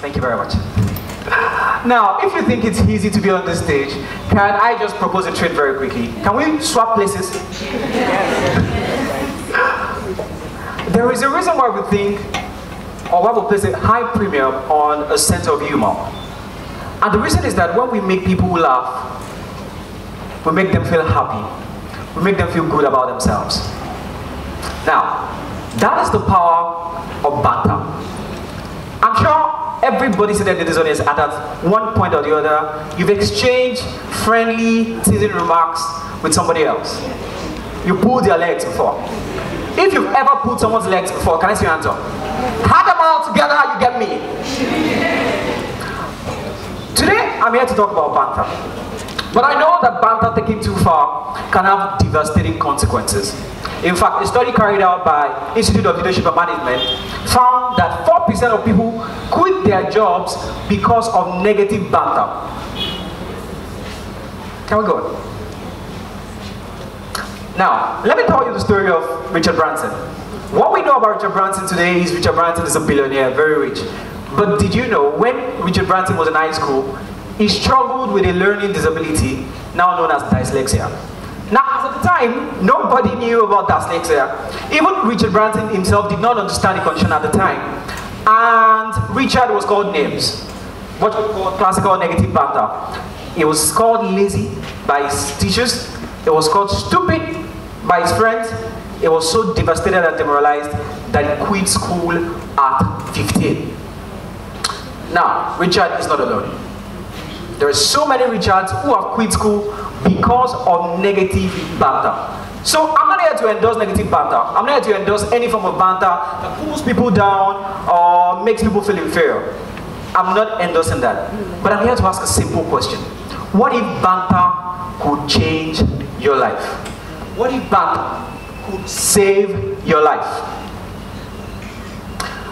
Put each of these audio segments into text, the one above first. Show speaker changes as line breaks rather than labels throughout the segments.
Thank you very much. Now, if you think it's easy to be on this stage, can I just propose a trade very quickly? Can we swap places? there is a reason why we think, or why we place a high premium on a sense of humor. And the reason is that when we make people laugh, we make them feel happy, we make them feel good about themselves. Now, that is the power of banter. I'm sure everybody sitting in this audience at that one point or the other, you've exchanged friendly, teasing remarks with somebody else. You pulled their legs before. If you've ever pulled someone's legs before, can I see your hands up? Have them all together, you get me. Today, I'm here to talk about banter. But I know that banter taken too far can have devastating consequences. In fact, a study carried out by Institute of Leadership and Management found that 4% of people quit their jobs because of negative banter. Can we go on? Now, let me tell you the story of Richard Branson. What we know about Richard Branson today is Richard Branson is a billionaire, very rich. But did you know when Richard Branson was in high school, he struggled with a learning disability now known as dyslexia. At the time, nobody knew about dyslexia. Even Richard Branson himself did not understand the condition at the time. And Richard was called names, what we call classical negative banter. He was called lazy by his teachers. It was called stupid by his friends. He was so devastated and demoralized that he quit school at 15. Now, Richard is not alone. There are so many Richards who have quit school because of negative banter. So I'm not here to endorse negative banter. I'm not here to endorse any form of banter that pulls people down or makes people feel inferior. I'm not endorsing that. But I'm here to ask a simple question. What if banter could change your life? What if banter could save your life?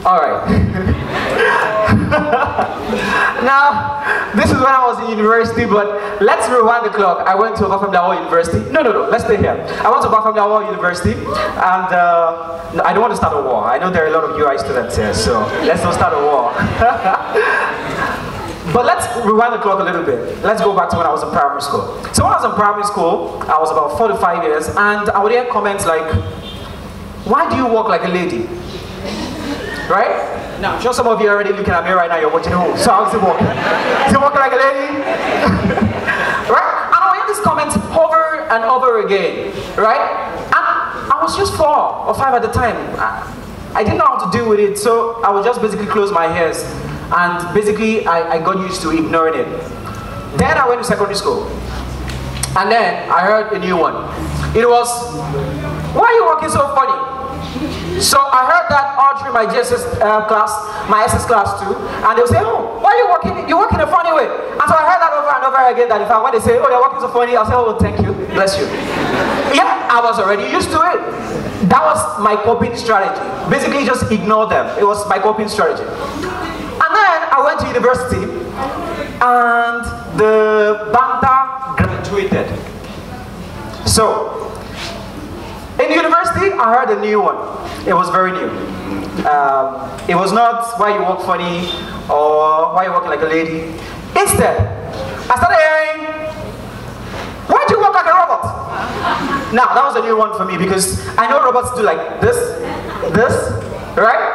All right. now, this is when I was in university, but let's rewind the clock. I went to Obafemi Awolowo University. No, no, no, let's stay here. I went to Obafemi Awolowo University, and uh, I don't want to start a war. I know there are a lot of UI students here, so let's not start a war. But let's rewind the clock a little bit. Let's go back to when I was in primary school. So when I was in primary school, I was about four to five years, and I would hear comments like, why do you walk like a lady? Right? Now, I'm sure some of you are already looking at me right now, you're watching home. So how's it walking? Is it walking like a lady? right? And I hear these comments over and over again. Right? And I was just four or five at the time. I, I didn't know how to deal with it, so I would just basically close my ears. And basically, I, I got used to ignoring it. Then I went to secondary school. And then I heard a new one. It was, why are you walking so funny? So I heard that all through my JSS uh, class, my SS class too, and they would say, oh, why are you working, you work in a funny way. And so I heard that over and over again that if I, when they say, oh, you're working so funny, I'll say, oh, thank you, bless you. Yeah, I was already used to it. That was my coping strategy. Basically just ignore them. It was my coping strategy. And then I went to university, and the banter graduated. So, in university, I heard a new one. It was very new. Um, it was not why you walk funny or why you walk like a lady. Instead, I started hearing, why do you walk like a robot? Now, that was a new one for me because I know robots do like this, this, right?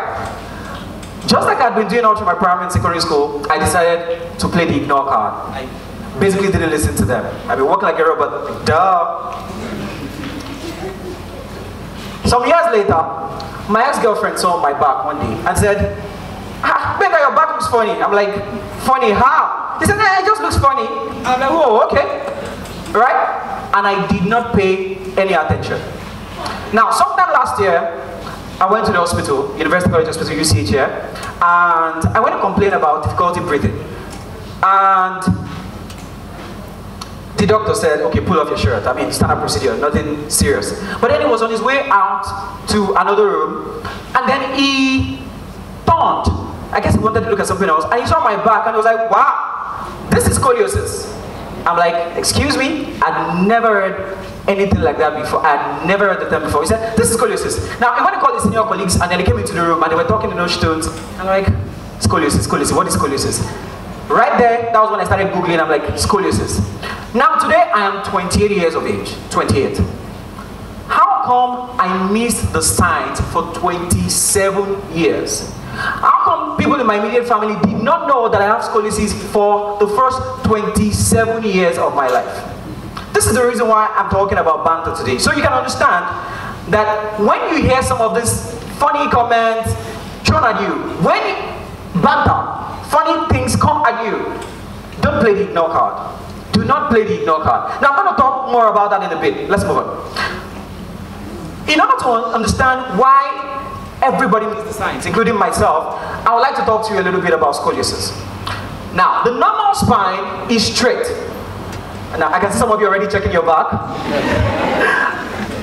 Just like I'd been doing all through my primary and secondary school, I decided to play the ignore card. I basically didn't listen to them. I've been walking like a robot, duh. Some years later, my ex-girlfriend saw my back one day and said, ah, Becca, your back looks funny. I'm like, funny how? He said, nah, it just looks funny. I'm like, oh, okay. Right? And I did not pay any attention. Now, sometime last year, I went to the hospital, University College Hospital, UCH and I went to complain about difficulty breathing. And the doctor said, okay, pull off your shirt. I mean, standard procedure, nothing serious. But then he was on his way out to another room, and then he turned. I guess he wanted to look at something else, and he saw my back, and he was like, wow, this is scoliosis. I'm like, excuse me? I'd never heard anything like that before. I'd never heard the term before. He said, this is scoliosis. Now, I went to call the senior colleagues, and then they came into the room, and they were talking in those tones. I'm like, Scoliosis, scoliosis. What is scoliosis? Right there, that was when I started Googling. I'm like, scoliosis. Now, today I am 28 years of age. 28. How come I missed the signs for 27 years? How come people in my immediate family did not know that I have scoliosis for the first 27 years of my life? This is the reason why I'm talking about banter today. So you can understand that when you hear some of these funny comments thrown at you, when banter, funny things come at you, don't play the ignore card. Do not play the ignore card. Now I'm going to talk more about that in a bit. Let's move on. In order to understand why everybody needs the signs, including myself, I would like to talk to you a little bit about scoliosis. Now, the normal spine is straight. Now, I can see some of you already checking your back.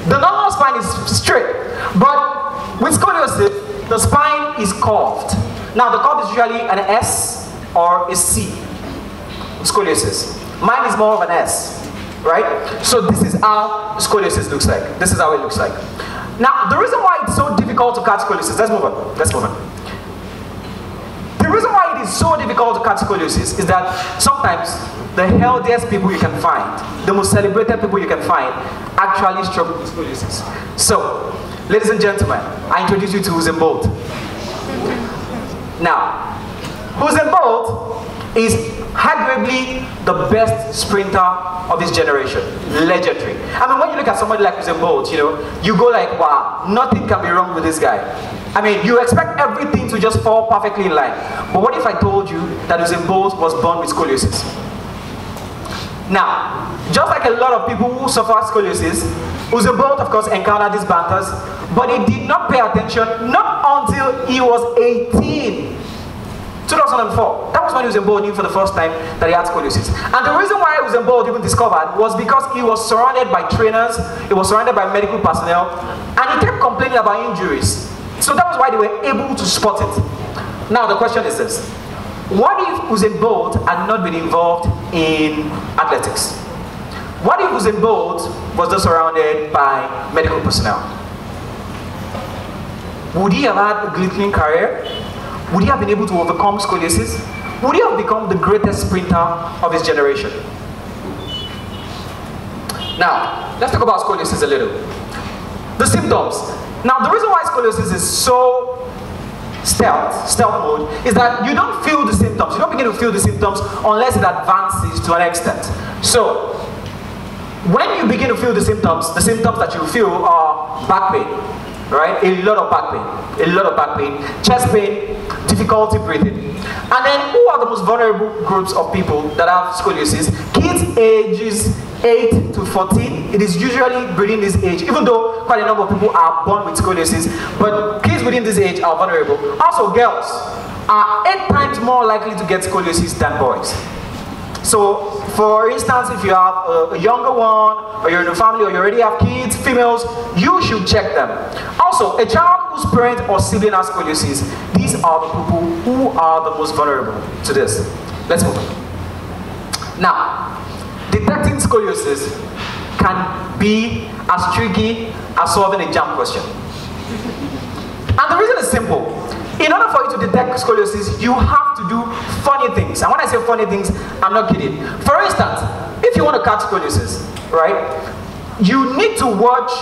the normal spine is straight, but with scoliosis, the spine is curved. Now, the curve is usually an S or a C. Scoliosis. Mine is more of an S, right? So this is how scoliosis looks like. This is how it looks like. Now, the reason why it's so difficult to catch scoliosis, let's move on, let's move on. The reason why it is so difficult to catch scoliosis is that sometimes the healthiest people you can find, the most celebrated people you can find, actually struggle with scoliosis. So, ladies and gentlemen, I introduce you to Usain Bolt. Now, Usain Bolt is arguably the best sprinter of his generation. Legendary. I mean, when you look at somebody like Usain Bolt, you know, you go like, wow, nothing can be wrong with this guy. I mean, you expect everything to just fall perfectly in line. But what if I told you that Usain Bolt was born with scoliosis? Now, just like a lot of people who suffer scoliosis, Usain Bolt, of course, encountered these banters, but he did not pay attention not until he was 18. 2004. That was when he was Bolt knew for the first time that he had scoliosis. And the reason why he was Bolt even discovered was because he was surrounded by trainers, he was surrounded by medical personnel, and he kept complaining about injuries. So that was why they were able to spot it. Now the question is this. What if Usain Bolt had not been involved in athletics? What if Usain Bolt was not surrounded by medical personnel? Would he have had a glittering career? Would he have been able to overcome scoliosis? Would he have become the greatest sprinter of his generation? Now, let's talk about scoliosis a little. The symptoms. Now, the reason why scoliosis is so stealth, stealth mode, is that you don't feel the symptoms. You don't begin to feel the symptoms unless it advances to an extent. So, when you begin to feel the symptoms, the symptoms that you feel are back pain, right? A lot of back pain, a lot of back pain, chest pain, difficulty breathing. And then who are the most vulnerable groups of people that have scoliosis? Kids ages 8 to 14. It is usually within this age, even though quite a number of people are born with scoliosis, but kids within this age are vulnerable. Also, girls are 8 times more likely to get scoliosis than boys. So, for instance, if you have a, a, younger one, or you're in a family, or you already have kids, females, you should check them. Also, a child whose parent or sibling has scoliosis, these are the people who are the most vulnerable to this. Let's move on. Now, detecting scoliosis can be as tricky as solving a jam question. And the reason is simple. In order for you to detect scoliosis, you have to do funny things. And when I say funny things, I'm not kidding. For instance, if you want to catch scoliosis, right, you need to watch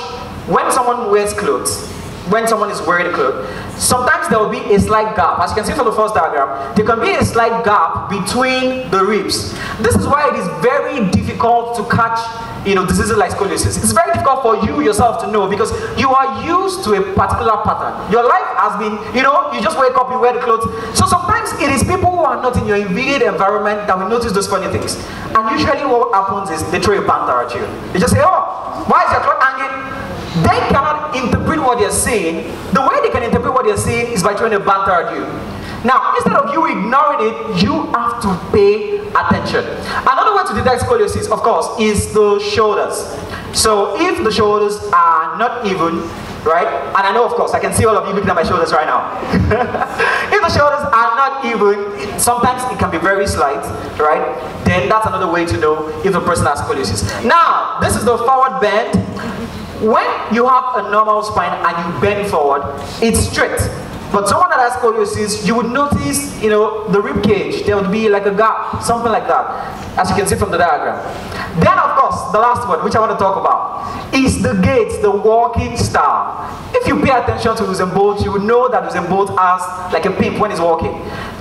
when someone wears clothes, when someone is wearing a cloth. Sometimes there will be a slight gap. As you can see from the first diagram, there can be a slight gap between the ribs. This is why it is very difficult to catch you know, diseases like scoliosis. It's very difficult for you yourself to know because you are used to a particular pattern. Your life has been, you know, you just wake up, you wear the clothes. So sometimes it is people who are not in your immediate environment that will notice those funny things. And usually what happens is they throw a banter at you. They just say, oh, why is your cloth hanging? They cannot interpret what they're saying. The way they can interpret what they're saying is by trying to banter at you. Now, instead of you ignoring it, you have to pay attention. Another way to detect scoliosis, of course, is the shoulders. So if the shoulders are not even, right, and I know, of course, I can see all of you looking at my shoulders right now. if the shoulders are not even, sometimes it can be very slight, right, then that's another way to know if the person has scoliosis. Now, this is the forward bend. When you have a normal spine and you bend forward, it's straight. But someone that has scoliosis, you would notice, you know, the rib cage, there would be like a gap, something like that, as you can see from the diagram. Then, of course, the last one, which I want to talk about, is the gait, the walking style. If you pay attention to Usain Bolt, you would know that Usain Bolt has like a pimp when he's walking.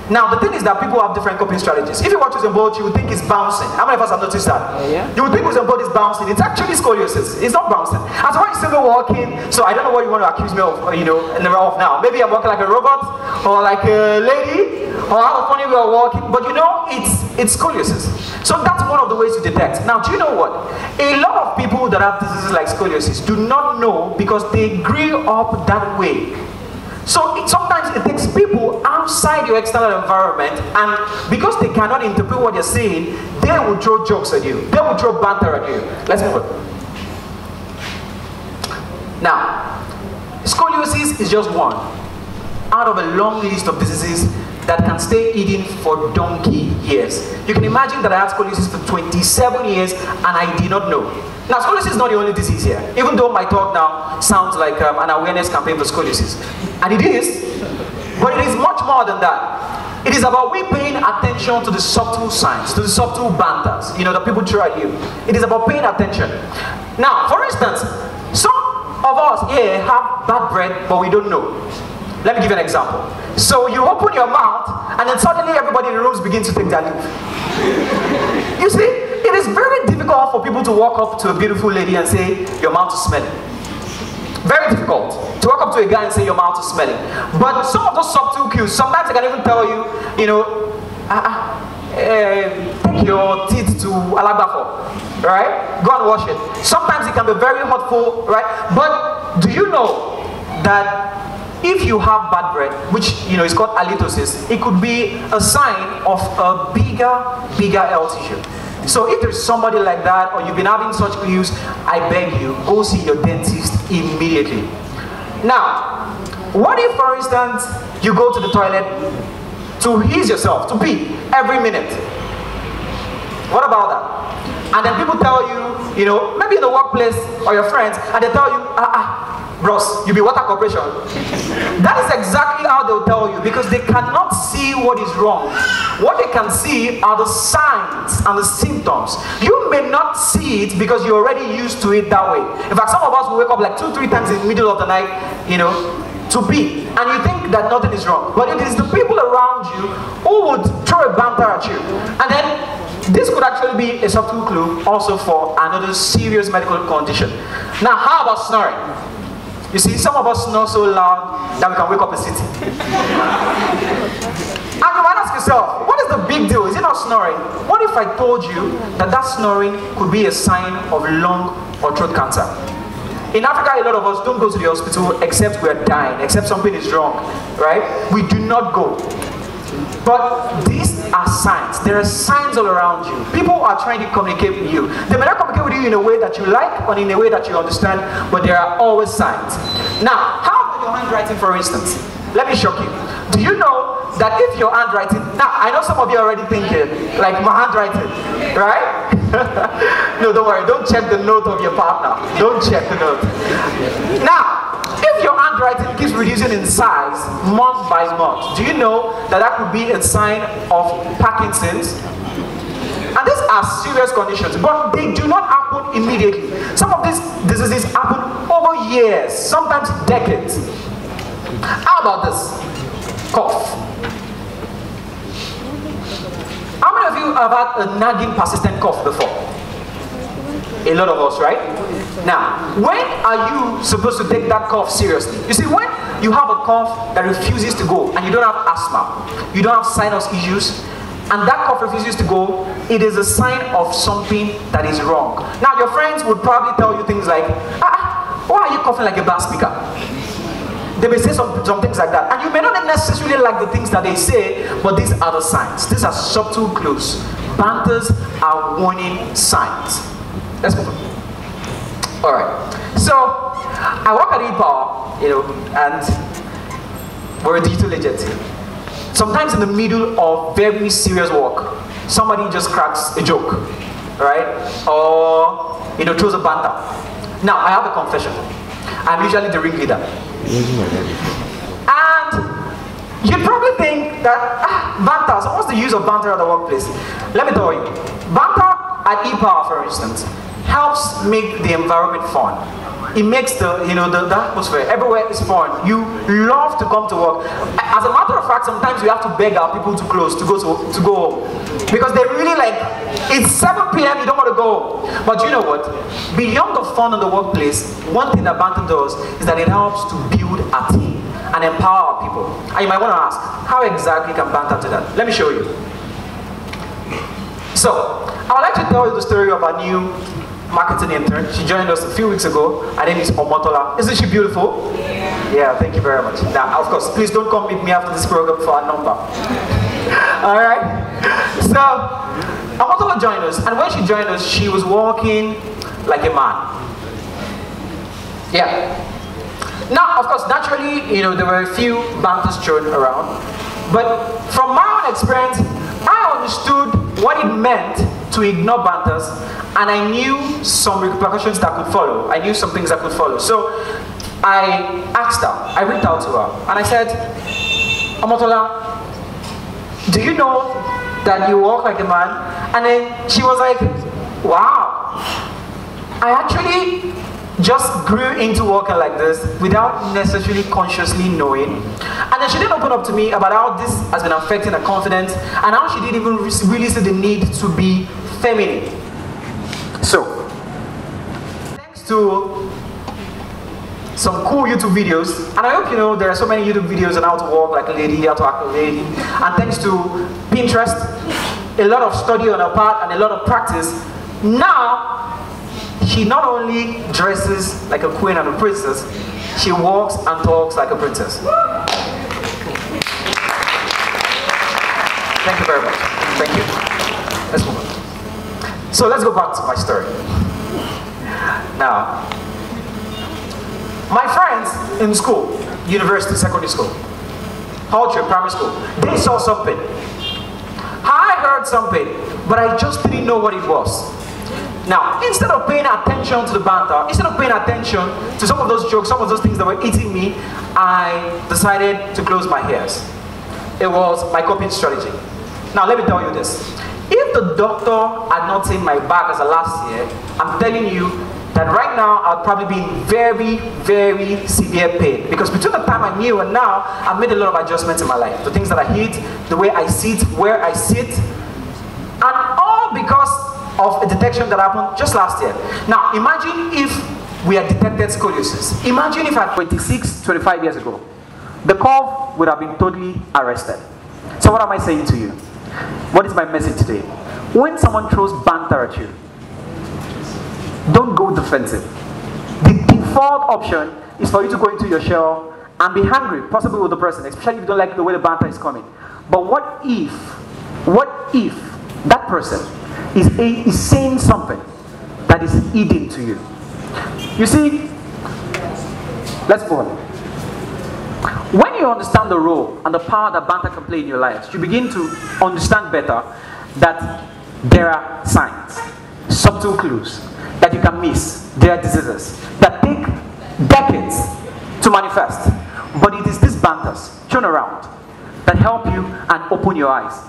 Now, the thing is that people have different coping strategies. If you watch Usain Bolt, you would think he's bouncing. How many of us have noticed that?
Yeah.
You would think Usain Bolt is bouncing. It's actually scoliosis. It's not bouncing. As when you see me walking, so I don't know what you want to accuse me of, you know, in the of now. Maybe I'm walking like a robot, or like a lady, or how funny we are walking. But you know, it's it's scoliosis. So that's one of the ways to detect. Now, do you know what? A lot of people that have diseases like scoliosis do not know because they grew up that way. So it, sometimes it takes people outside your external environment, and because they cannot interpret what you're saying, they will throw jokes at you. They will throw banter at you. Let's move on. Now, scoliosis is just one out of a long list of diseases that can stay hidden for donkey years. You can imagine that I had scoliosis for 27 years and I did not know. Now, scoliosis is not the only disease here, even though my talk now sounds like um, an awareness campaign for scoliosis. And it is, but it is much more than that. It is about we paying attention to the subtle signs, to the subtle banters, you know, that people throw at you. It is about paying attention. Now, for instance, some of us here have bad breath, but we don't know. Let me give you an example. So you open your mouth, and then suddenly everybody in the room begins to take their leave. You see, it is very difficult for people to walk up to a beautiful lady and say, Your mouth is smelling. Very difficult to walk up to a guy and say, Your mouth is smelling. But some of those subtle cues, sometimes I can even tell you, you know, uh, uh, your teeth to Alagbafo, right? Go and wash it. Sometimes it can be very hurtful, right? But do you know that if you have bad breath, which you know is called halitosis, it could be a sign of a bigger, bigger health issue. So if there's somebody like that, or you've been having such issues, I beg you, go see your dentist immediately. Now, what if, for instance, you go to the toilet to ease yourself, to pee every minute? What about that? And then people tell you, you know, maybe in the workplace or your friends, and they tell you, ah, ah, bros, you be water corporation. That is exactly how they'll tell you because they cannot see what is wrong. What they can see are the signs and the symptoms. You may not see it because you're already used to it that way. In fact, some of us will wake up like two, three times in the middle of the night, you know, to pee. And you think that nothing is wrong. But it is the people around you who would throw a banter at you. And then this could actually be a subtle clue also for another serious medical condition. Now, how about snoring? You see, some of us snore so loud that we can wake up a city. and you might ask yourself, what is the big deal? Is it not snoring? What if I told you that that snoring could be a sign of lung or throat cancer? In Africa, a lot of us don't go to the hospital except we're dying, except something is wrong, right? We do not go. But these are signs. There are signs all around you. People are trying to communicate with you. They may not communicate with you in a way that you like or in a way that you understand, but there are always signs. Now, how about your handwriting, for instance? Let me shock you. Do you know that if your handwriting, now I know some of you are already thinking, like my handwriting, right? no, don't worry, don't check the note of your partner. Don't check the note. Now, handwriting keeps reducing in size month by month, do you know that that could be a sign of Parkinson's? And these are serious conditions, but they do not happen immediately. Some of these diseases happen over years, sometimes decades. How about this? Cough. How many of you have had a nagging, persistent cough before? A lot of us, right? Now, when are you supposed to take that cough seriously? You see, when you have a cough that refuses to go and you don't have asthma, you don't have sinus issues, and that cough refuses to go, it is a sign of something that is wrong. Now, your friends would probably tell you things like, ah, why are you coughing like a bass speaker? They may say some, some things like that. And you may not necessarily like the things that they say, but these are the signs. These are subtle clues. Banters are warning signs. Let's move on. Alright. So, I work at Epower, you know, and we're a digital agency. Sometimes in the middle of very serious work, somebody just cracks a joke, right? Or, you know, throws a banter. Now, I have a confession. I'm usually the ringleader. And You'd probably think that, ah, banter, so what's the use of banter at the workplace? Let me tell you. Banter at Epower, for instance, helps make the environment fun. It makes the you know the, the, atmosphere everywhere is fun. You love to come to work. As a matter of fact sometimes we have to beg our people to close to go to, to go home. Because they really like it's 7 p.m you don't want to go but you know what? Beyond the fun in the workplace one thing that banter does is that it helps to build a team and empower people. And you might want to ask how exactly can banter do that? Let me show you. So i would like to tell you the story of a new marketing intern. She joined us a few weeks ago. Her name is Omotola. Isn't she beautiful? Yeah. yeah, thank you very much. Now, of course, please don't come meet me after this program for a number. All right? So, Omotola joined us, and when she joined us, she was walking like a man. Yeah. Now, of course, naturally, you know, there were a few banters thrown around, but from my own experience, I understood what it meant to ignore banters and I knew some repercussions that could follow. I knew some things that could follow. So I asked her, I reached out to her, and I said, Omotola, do you know that you walk like a man? And then she was like, wow. I actually just grew into walking like this without necessarily consciously knowing. And then she didn't open up to me about how this has been affecting her confidence and how she didn't even really see the need to be feminine. So, thanks to some cool YouTube videos, and I hope you know there are so many YouTube videos on how to walk like a lady, how to act like a lady, and thanks to Pinterest, a lot of study on her part and a lot of practice, now she not only dresses like a queen and a princess, she walks and talks like a princess. Thank you very much. Thank you. Let's move on. So let's go back to my story. Now, my friends in school, university, secondary school, culture, primary school, they saw something. I heard something, but I just didn't know what it was. Now, instead of paying attention to the banter, instead of paying attention to some of those jokes, some of those things that were eating me, I decided to close my ears. It was my coping strategy. Now, let me tell you this. If the doctor had not seen my back as a last year, I'm telling you that right now I'll probably be in very, very severe pain. Because between the time I knew and now, I've made a lot of adjustments in my life. The things that I eat, the way I sit, where I sit, and all because of a detection that happened just last year. Now, imagine if we had detected scoliosis. Imagine if at 26, 25 years ago, the curve would have been totally arrested. So what am I saying to you? What is my message today? When someone throws banter at you, don't go defensive. The default option is for you to go into your shell and be angry, possibly with the person, especially if you don't like the way the banter is coming. But what if, what if that person is, saying something that is eating to you? You see, let's go on. When you understand the role and the power that banter can play in your lives, you begin to understand better that there are signs, subtle clues that you can miss. There are diseases that take decades to manifest. But it is these banters, turn around, that help you and open your eyes.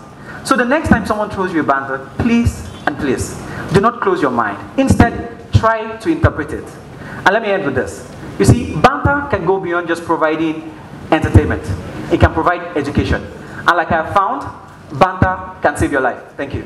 So the next time someone throws you a banter, please and please do not close your mind. Instead, try to interpret it. And let me end with this. You see, banter can go beyond just providing entertainment. It can provide education. And like I have found, banter can save your life. Thank you.